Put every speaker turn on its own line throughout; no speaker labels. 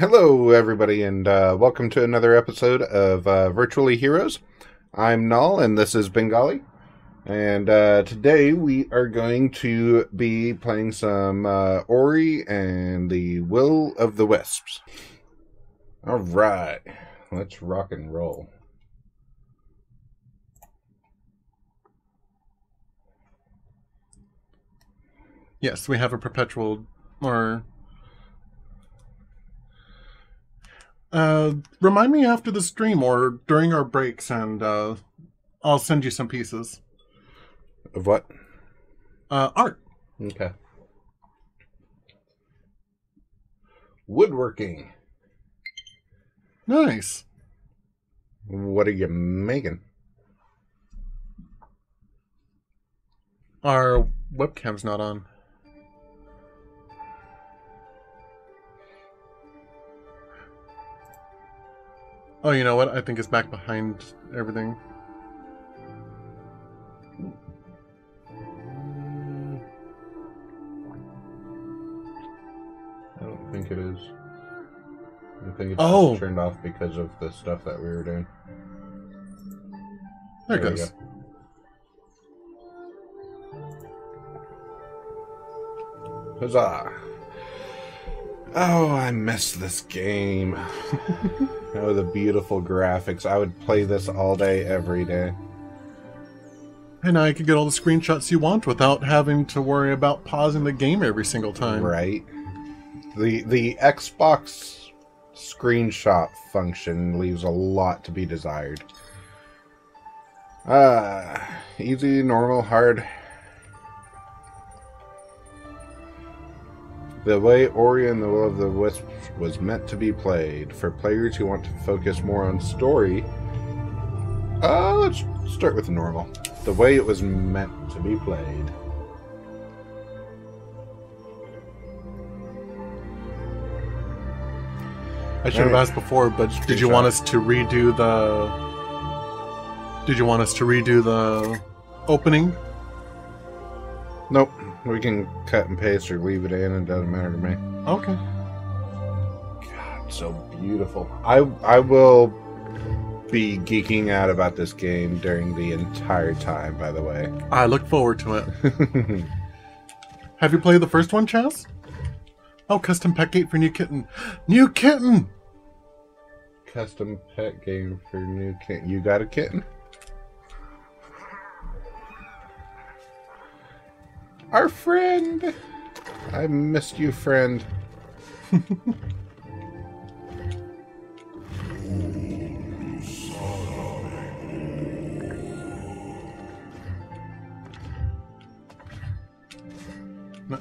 Hello, everybody, and uh, welcome to another episode of uh, Virtually Heroes. I'm Null, and this is Bengali. And uh, today we are going to be playing some uh, Ori and the Will of the Wisps. All right, let's rock and roll.
Yes, we have a perpetual or uh remind me after the stream or during our breaks and uh I'll send you some pieces.
Of what?
Uh art.
Okay. Woodworking.
Nice.
What are you making?
Our webcam's not on. Oh, you know what? I think it's back behind everything.
I don't think it is. I think it's
Oh.
turned off because of the stuff that we were doing.
There it
There we
goes.
Huzzah! Oh, I miss this game. oh, the beautiful graphics. I would play this all day, every day.
And now you can get all the screenshots you want without having to worry about pausing the game every single time.
Right? The the Xbox screenshot function leaves a lot to be desired. Ah, easy, normal, hard. The way Ori and the Will of the Wisps was meant to be played for players who want to focus more on story. Uh, let's start with normal. The way it was meant to be played.
I should have asked before, but did you want us to redo the? Did you want us to redo the opening?
Nope. We can cut and paste or leave it in. It doesn't matter to me.
Okay.
God, so beautiful. I I will be geeking out about this game during the entire time. By the way.
I look forward to it. Have you played the first one, Chaz? Oh, custom pet gate for new kitten. New kitten.
Custom pet game for new kitten. You got a kitten? Our friend. I missed you, friend.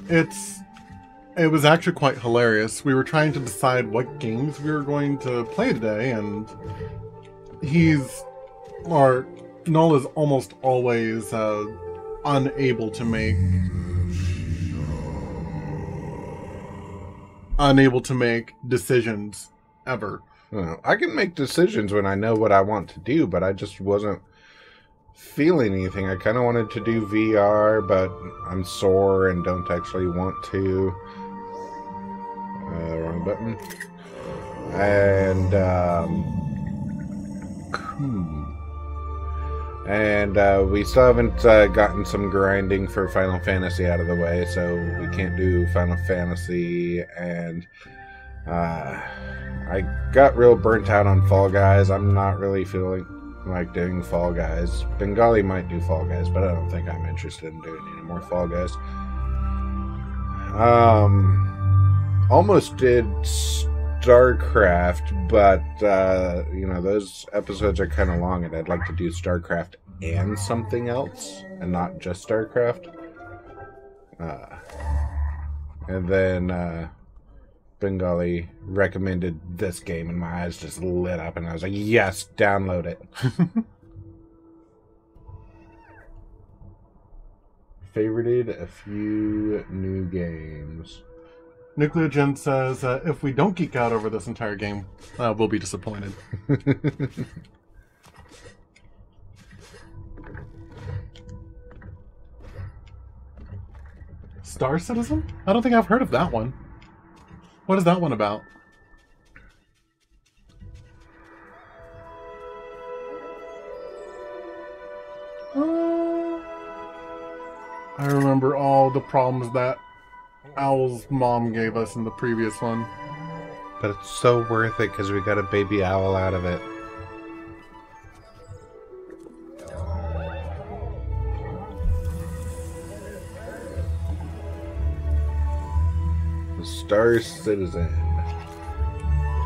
It's. It was actually quite hilarious. We were trying to decide what games we were going to play today, and he's. Or. Is almost always uh, unable to make. Unable to make decisions ever.
I can make decisions when I know what I want to do, but I just wasn't feeling anything. I kind of wanted to do VR, but I'm sore and don't actually want to. Uh, wrong button. And um, hmm. And uh, we still haven't uh, gotten some grinding for Final Fantasy out of the way, so we can't do Final Fantasy and. Uh, I got real burnt out on Fall Guys. I'm not really feeling like doing Fall Guys. Bengali might do Fall Guys, but I don't think I'm interested in doing any more Fall Guys. Um, almost did StarCraft, but uh, you know those episodes are kind of long, and I'd like to do StarCraft and something else, and not just StarCraft. Uh, and then. Uh, Bengali recommended this game, and my eyes just lit up, and I was like, "Yes, download it." Favorited a few new games.
Nucleogen says, uh, if we don't geek out over this entire game, uh, we'll be disappointed. Star Citizen? I don't think I've heard of that one. What is that one about? Uh, I remember all the problems that Owl's mom gave us in the previous one.
But it's so worth it because we got a baby owl out of it. The Star Citizen.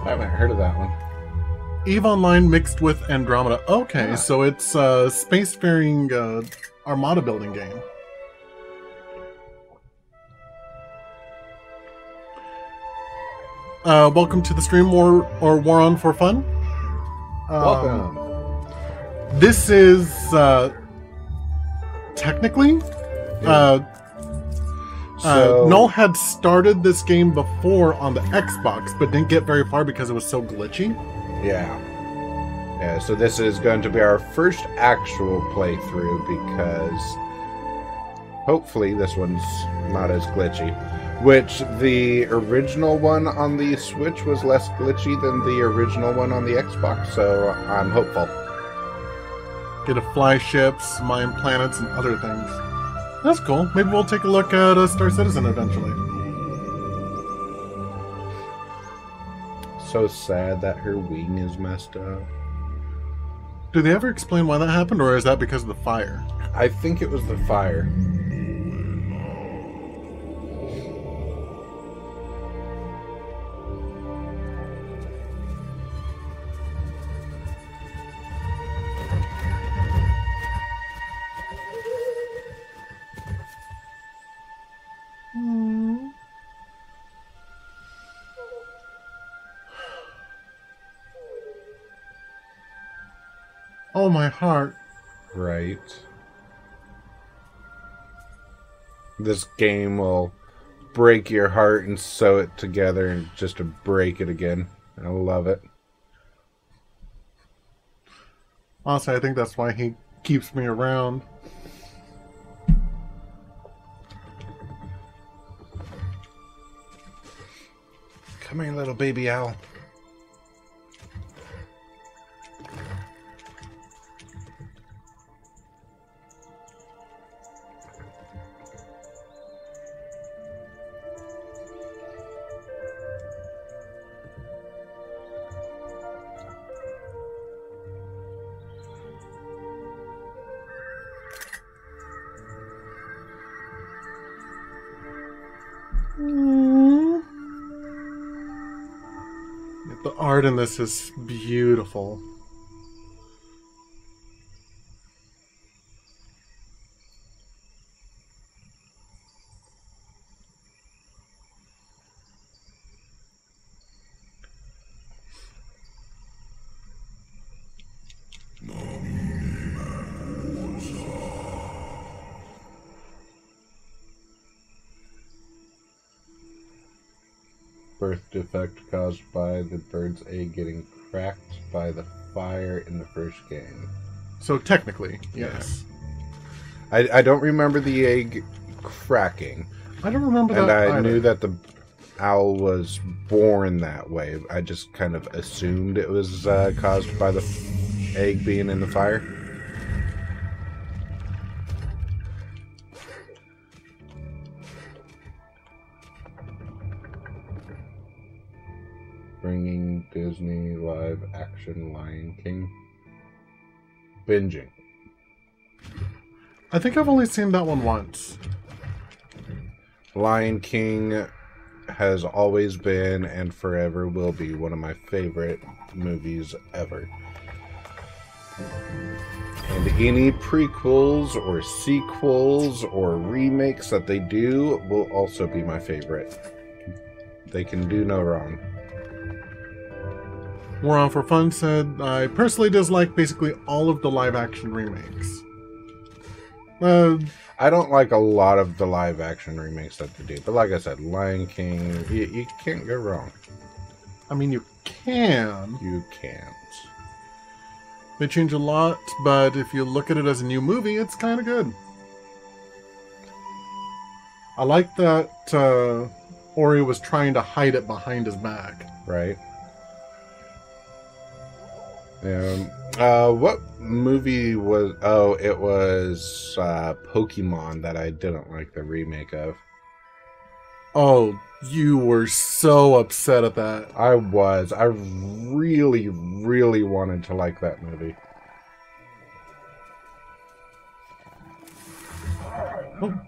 I haven't heard of that one.
Eve Online mixed with Andromeda. Okay,
Ah.
so it's a spacefaring uh, armada building game. Uh, welcome to the stream War or War on for Fun. Um,
Welcome.
This is uh, technically uh,
so,
uh, Null had started this game before on the Xbox, but didn't get very far because it was so glitchy.
yeah. Yeah, so this is going to be our first actual playthrough because hopefully this one's not as glitchy. Which the original one on the Switch was less glitchy than the original one on the Xbox, so I'm hopeful.
Get to fly ships, mine planets, and other things. That's cool. Maybe we'll take a look at a Star Citizen eventually.
So sad that her wing is messed up.
Do they ever explain why that happened, or is that because of the fire?
I think it was the fire.
Oh, my heart.
Right. This game will break your heart and sew it together and just to break it again. I love it.
Honestly, I think that's why he keeps me around.
Come here, little baby owl.
Art in this is beautiful.
Birth defect caused by the bird's egg getting cracked by the fire in the first game.
So technically, yes.
I, I don't remember the egg cracking,
I don't remember
and
that.
And I
either.
knew that the owl was born that way. I just kind of assumed it was uh, caused by the egg being in the fire. Bringing Disney live action Lion King. Binging.
I think I've only seen that one once.
Lion King has always been and forever will be one of my favorite movies ever. And any prequels or sequels or remakes that they do will also be my favorite. They can do no wrong.
War on for Fun said, I personally dislike basically all of the live action remakes. Uh,
I don't like a lot of the live action remakes that they do, but like I said, Lion King, you, you can't go wrong.
I mean, you can.
You can't.
They change a lot, but if you look at it as a new movie, it's kind of good. I like that uh, Ori was trying to hide it behind his back.
right? Um, uh, what movie was? Oh, it was uh, Pokemon that I didn't like the remake of.
Oh, you were so upset at that.
I was. I really, really wanted to like that movie.
Oh.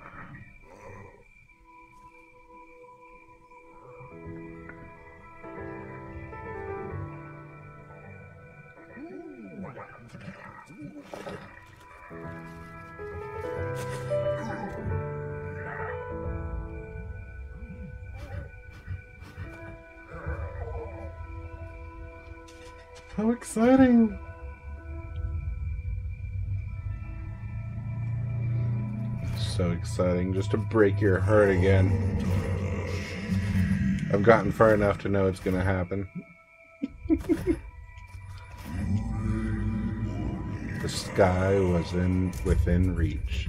How exciting!
So exciting just to break your heart again. I've gotten far enough to know it's gonna happen. the sky was in within reach.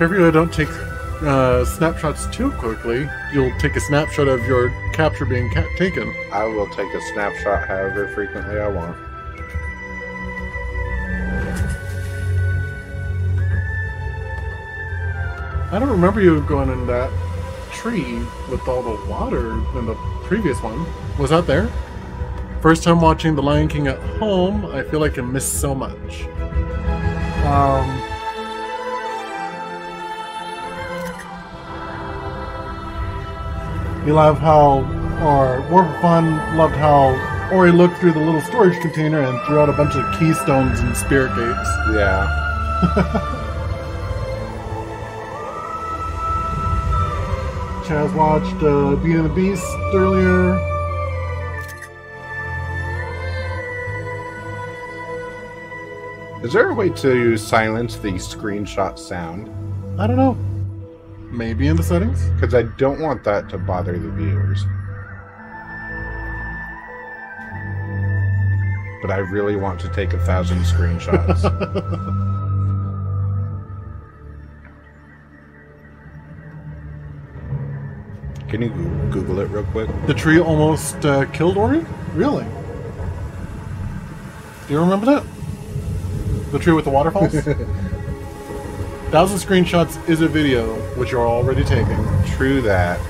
Careful you don't take uh, snapshots too quickly. You'll take a snapshot of your capture being ca- taken.
I will take a snapshot however frequently I want.
I don't remember you going in that tree with all the water in the previous one. Was that there? First time watching The Lion King at home, I feel like I missed so much. Um, you love how, or War for Fun loved how Ori looked through the little storage container and threw out a bunch of keystones and spirit gates.
Yeah.
Chaz watched uh, Beauty and the Beast earlier.
Is there a way to silence the screenshot sound?
I don't know. Maybe in the settings?
Because I don't want that to bother the viewers. But I really want to take a thousand screenshots. Can you Google it real quick?
The tree almost uh, killed Ori? Really? Do you remember that? The tree with the waterfalls? Thousand screenshots is a video, which you're already taking.
True that.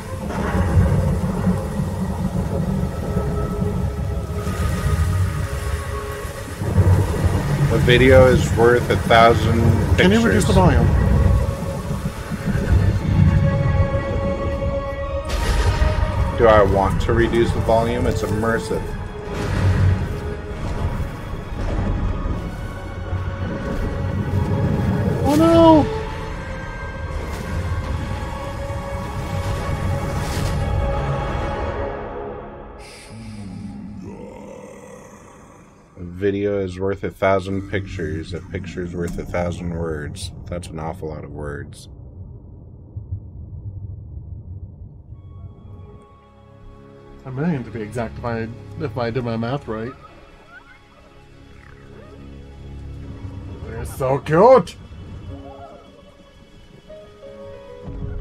A video is worth a thousand pictures.
Can you reduce the volume?
Do I want to reduce the volume? It's immersive. Is worth a thousand pictures. A picture is worth a thousand words. That's an awful lot of words.
A million to be exact if I if I did my math right. They're so cute!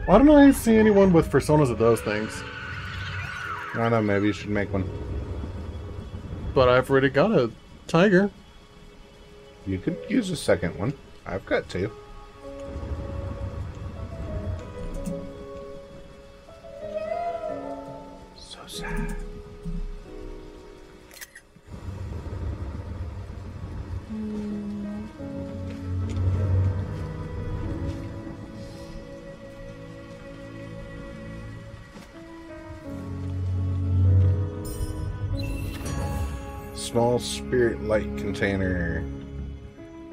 Why don't I see anyone with personas of those things?
I don't know, maybe you should make one.
But I've already got a tiger.
You could use a second one. I've got two. Small spirit light container.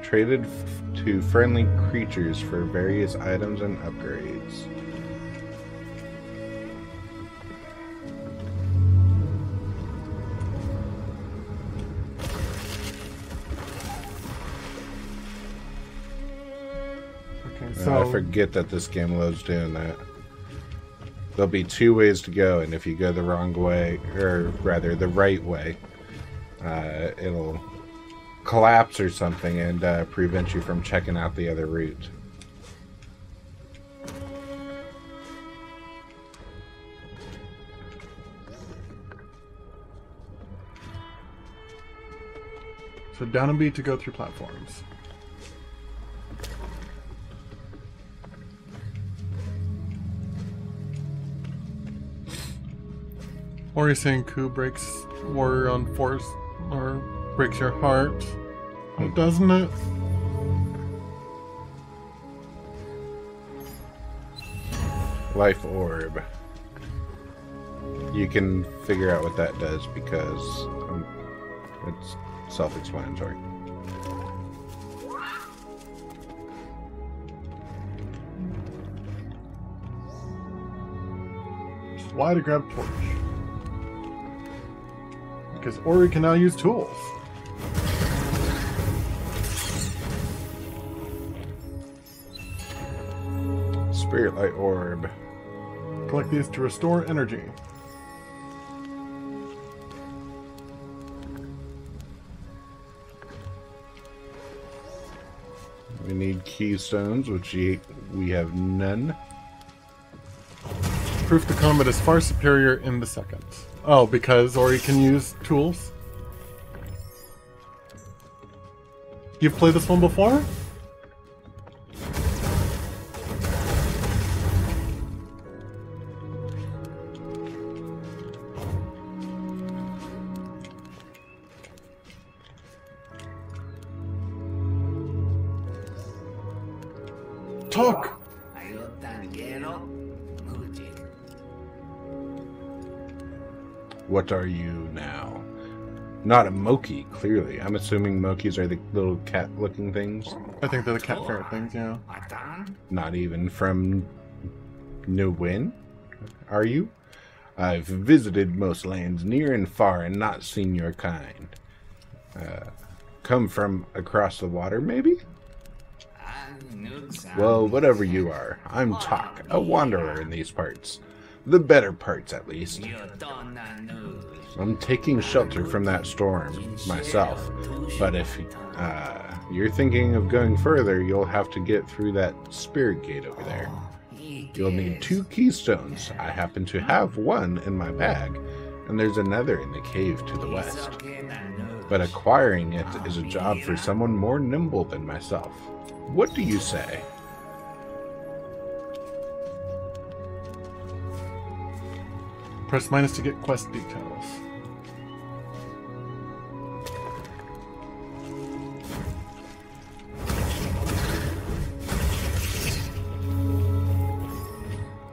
Traded f- to friendly creatures for various items and upgrades.
Okay,
Uh,
so
I forget that this game loves doing that. there'll be two ways to go, and if you go the wrong way, or rather the right way, uh, it'll collapse or something and uh, prevent you from checking out the other route.
So down and B to go through platforms. Or you're saying Ku breaks warrior on force or breaks your heart. Oh, doesn't it?
Life orb. You can figure out what that does because um, it's self-explanatory.
Why to grab torch? Because Ori can now use tools.
Spirit light orb.
Collect these to restore energy.
We need keystones, which we have none.
Proof to combat is far superior in the second. Oh, because Ori can use tools? You've played this one before? Talk!
What are you now? Not a Moki, clearly. I'm assuming Mokis are the little cat-looking things.
I think they're the cat ferret things, yeah.
Not even from Niwen, are you? I've visited most lands near and far and not seen your kind. Uh, come from across the water, maybe? Well, whatever you are, I'm Tokk, a wanderer in these parts. The better parts, at least. I'm taking shelter from that storm myself, but if uh, you're thinking of going further, you'll have to get through that spirit gate over there. You'll need two keystones. I happen to have one in my bag, and there's another in the cave to the west. But acquiring it is a job for someone more nimble than myself. What do you say?
Press minus to get quest details.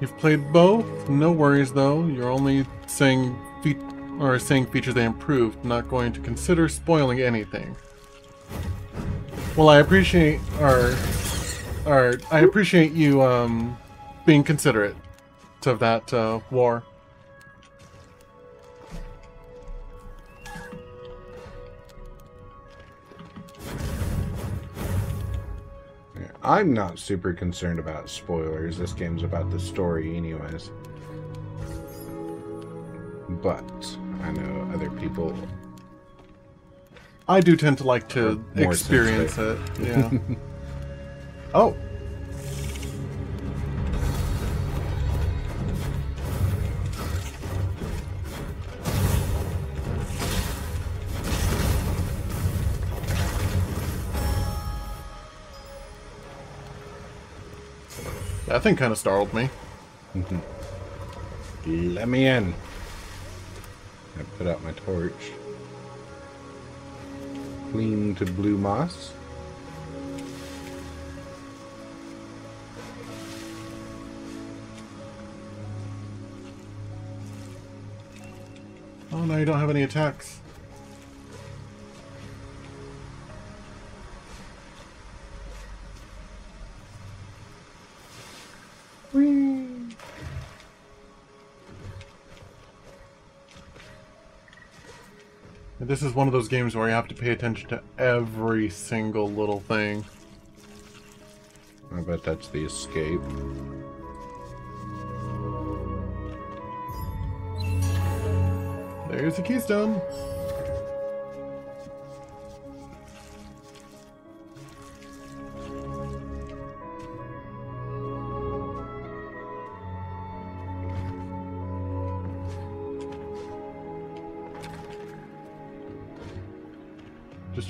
You've played both. No worries though. You're only saying fe- or saying features they improved, not going to consider spoiling anything. Well, I appreciate our, our I appreciate you um, being considerate of that uh, war.
I'm not super concerned about spoilers. This game's about the story, anyways. But I know other people.
I do tend to like to experience it. Yeah. oh. That thing kind of startled me. Mm-hmm.
Let me in. I put out my torch. Clean to blue moss.
Oh no, you don't have any attacks. This is one of those games where you have to pay attention to every single little thing.
I bet that's the escape.
There's the keystone.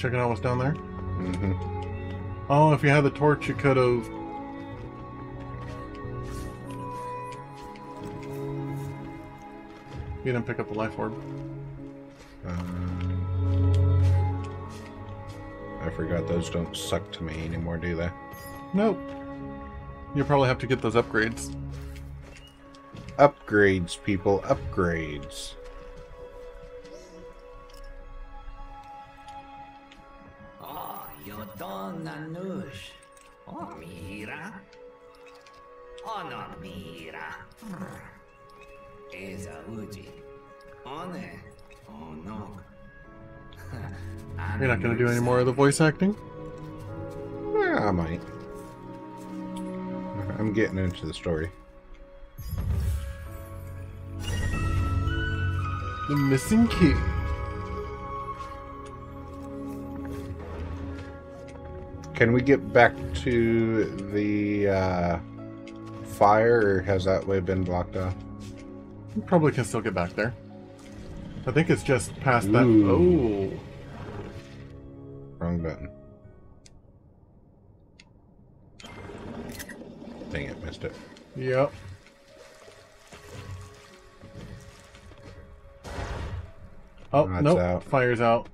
Checking out what's down there.
hmm
Oh, if you had the torch, you could have. You didn't pick up the life orb.
Um, I forgot those don't suck to me anymore, do they?
Nope. You'll probably have to get those upgrades.
Upgrades, people, upgrades.
Oh, yo donna nush. Oh, mira. Oh, no, mira. Esa uji. One. Oh, no.
You're not going to do any more of the voice acting?
Yeah, I might. I'm getting into the story.
The missing key.
Can we get back to the uh, fire, or has that way been blocked off?
You probably can still get back there. I think it's just past that. Oh.
Wrong button. Dang it, missed it.
Yep. Oh,
no,
nope.
out.
Fire's out.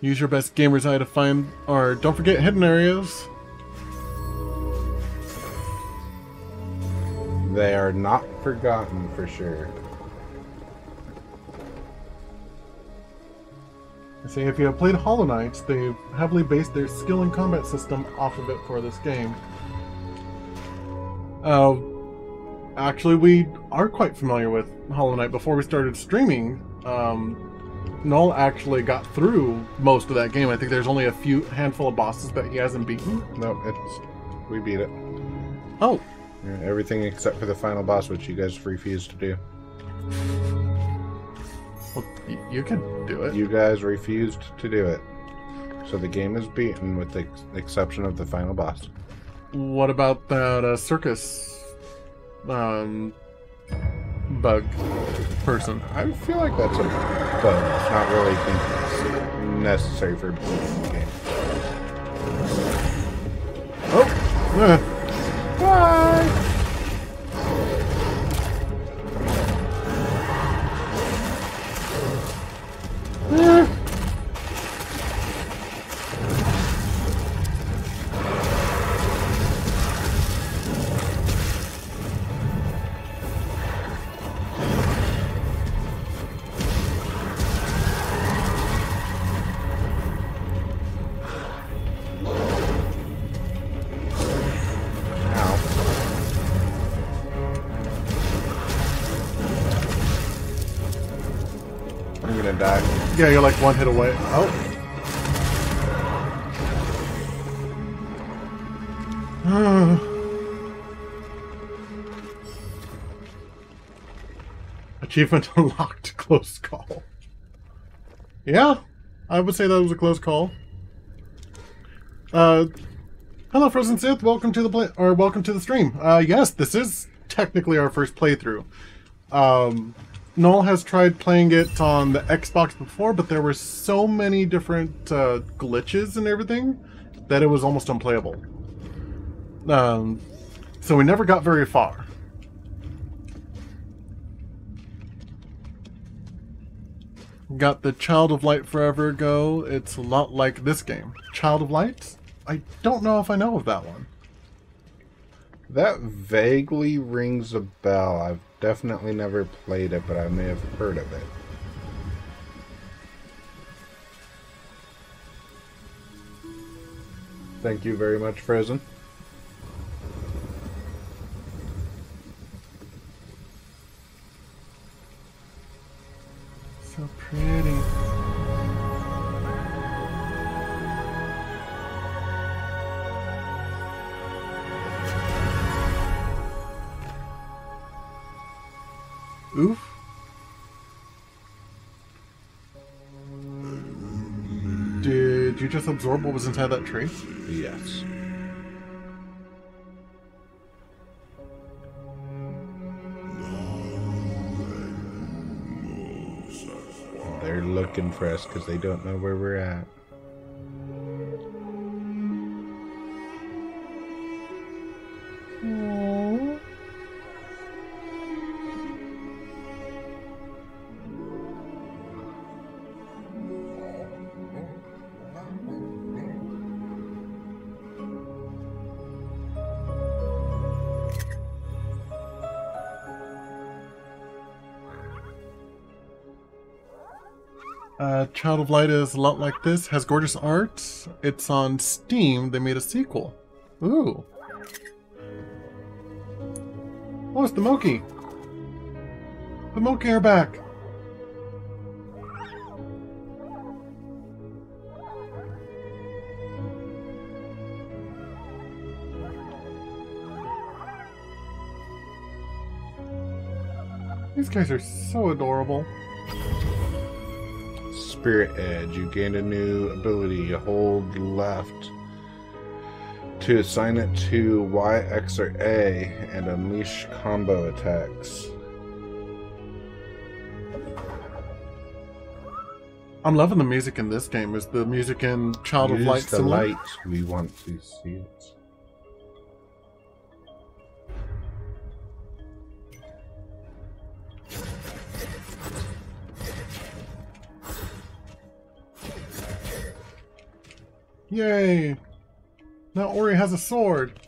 Use your best gamer's eye to find, or don't forget hidden areas.
They are not forgotten for sure.
I say if you have played Hollow Knights, they've heavily based their skill and combat system off of it for this game. Uh, actually, we are quite familiar with Hollow Knight. Before we started streaming, um, Null actually got through most of that game. I think there's only a few handful of bosses that he hasn't beaten.
No, it's we beat it.
Oh,
Yeah, Everything except for the final boss, which you guys refused to do.
well, you can do it.
You guys refused to do it. So the game is beaten with the exception of the final boss.
What about that uh, circus um, bug person?
I feel like that's a bonus, not really necessary for the game.
Oh.
Bye!
Yeah, you're like one hit away. Oh. Achievement unlocked. Close call. Yeah, I would say that was a close call. Uh, hello, Frozen Sith. Welcome to the play or welcome to the stream. Uh, yes, this is technically our first playthrough. Um, Null has tried playing it on the Xbox before, but there were so many different uh, glitches and everything that it was almost unplayable. Um, so we never got very far. Got the Child of Light Forever Go. It's a lot like this game. Child of Light? I don't know if I know of that one.
That vaguely rings a bell. I've definitely never played it, but I may have heard of it. Thank you very much, Frozen.
So pretty. Oof. Did you just absorb what was inside that tree?
Yes. They're looking for us because they don't know where we're at.
Child of Light is a lot like this, has gorgeous art. It's on Steam. They made a sequel. Ooh. Oh, it's the Moki. The Moki are back. These guys are so adorable.
Spirit Edge. You gained a new ability. You hold left to assign it to Y, X, or A and unleash combo attacks.
I'm loving the music in this game. Is the music in Child of
Use
Light
the light. We want to see it.
Yay! Now Ori has a sword.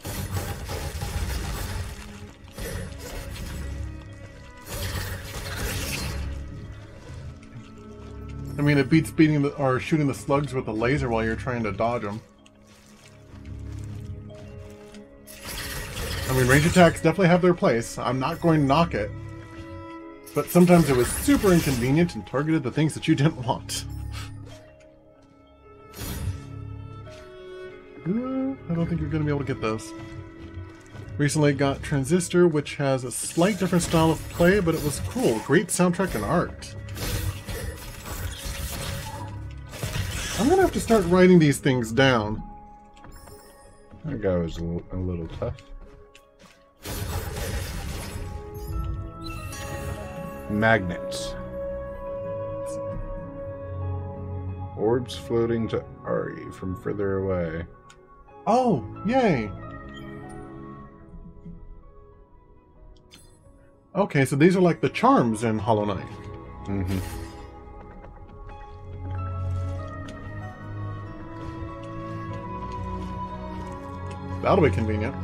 I mean, it beats beating the, or shooting the slugs with a laser while you're trying to dodge them. I mean, range attacks definitely have their place. I'm not going to knock it. But sometimes it was super inconvenient and targeted the things that you didn't want. I don't think you're going to be able to get those. Recently got Transistor, which has a slight different style of play, but it was cool. Great soundtrack and art. I'm going to have to start writing these things down.
That guy was a little, a little tough. Magnets. Orbs floating to Ori from further away.
Oh, yay! Okay, so these are like the charms in Hollow Knight.
Mm-hmm.
That'll be convenient.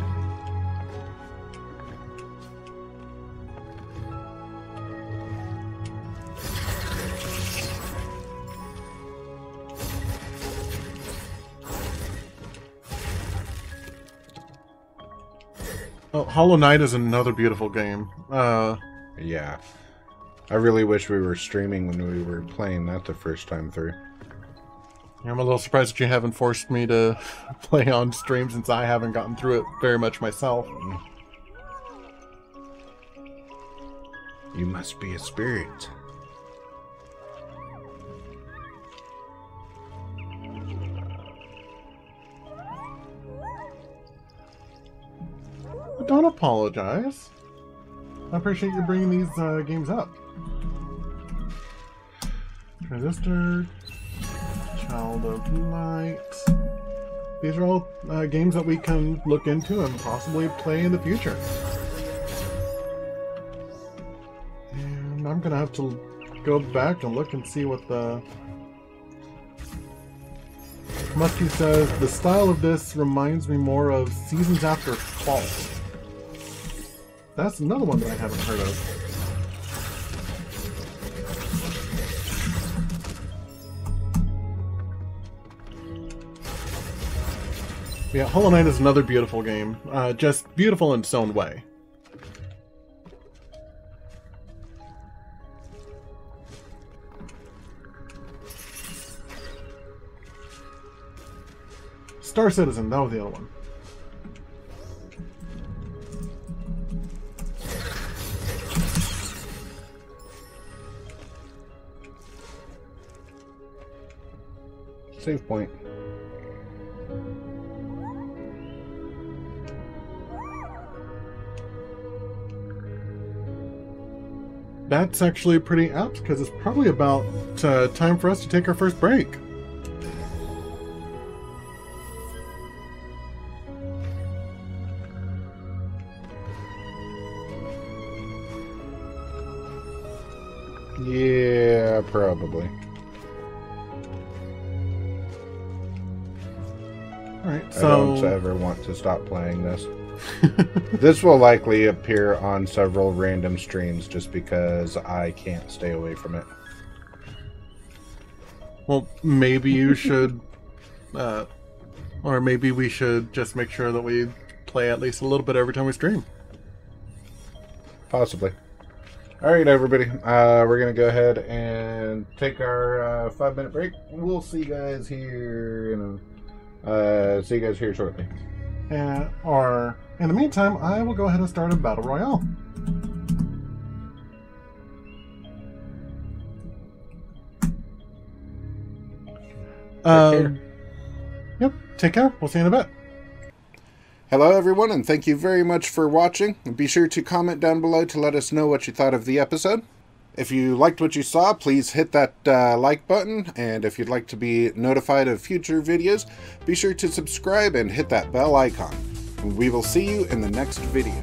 Hollow Knight is another beautiful game. Uh,
Yeah. I really wish we were streaming when we were playing that the first time through.
I'm a little surprised that you haven't forced me to play on stream since I haven't gotten through it very much myself.
You must be a spirit.
Don't apologize. I appreciate you bringing these uh, games up. Transistor, Child of Light. These are all uh, games that we can look into and possibly play in the future. And I'm gonna have to go back and look and see what the Muskie says the style of this reminds me more of Seasons After Fall. That's another one that I haven't heard of. Yeah, Hollow Knight is another beautiful game. Uh, just beautiful in its own way. Star Citizen, that was the other one.
Save point.
That's actually pretty apt because it's probably about uh, time for us to take our first break.
Yeah, probably. I ever want to stop playing this. this will likely appear on several random streams just because I can't stay away from it.
well, maybe you should, uh, or maybe we should just make sure that we play at least a little bit every time we stream.
Possibly. All right, everybody. Uh, we're gonna go ahead and take our uh, five minute break. We'll see you guys here in a, uh, see you guys here shortly.
And, or in the meantime, I will go ahead and start a battle royale. Um, yep. Take care. We'll see you in a bit.
Hello, everyone, and thank you very much for watching. Be sure to comment down below to let us know what you thought of the episode. If you liked what you saw, please hit that uh, like button, and if you'd like to be notified of future videos, be sure to subscribe and hit that bell icon. We will see you in the next video.